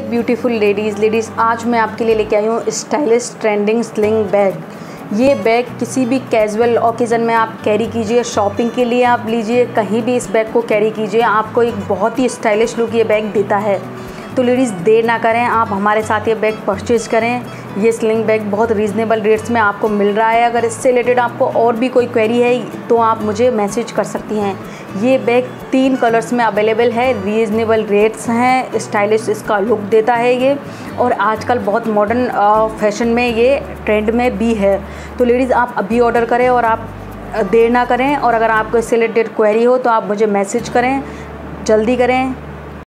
Beautiful ladies ladies, आज मैं आपके लिए लेके आई हूँ स्टाइलिश ट्रेंडिंग स्लिंग बैग। ये बैग किसी भी कैजुअल ओकेज़न में आप कैरी कीजिए, शॉपिंग के लिए आप लीजिए, कहीं भी इस बैग को कैरी कीजिए, आपको एक बहुत ही स्टाइलिश लुक ये बैग देता है। तो लेडीज़ देर ना करें। आप हमारे साथ ये बैग परचेज़ करें। ये स्लिंग बैग बहुत रीज़नेबल रेट्स में आपको मिल रहा है। अगर इससे रिलेटेड आपको और भी कोई क्वेरी है तो आप मुझे मैसेज कर सकती हैं। ये बैग तीन कलर्स में अवेलेबल है। रीज़नेबल रेट्स हैं। स्टाइलिश इसका लुक देता है ये। और आजकल बहुत मॉडर्न फ़ैशन में ये ट्रेंड में भी है। तो लेडीज़ आप अभी ऑर्डर करें और आप देर ना करें। और अगर आपको इससे रिलेटेड क्वेरी हो तो आप मुझे मैसेज करें। जल्दी करें।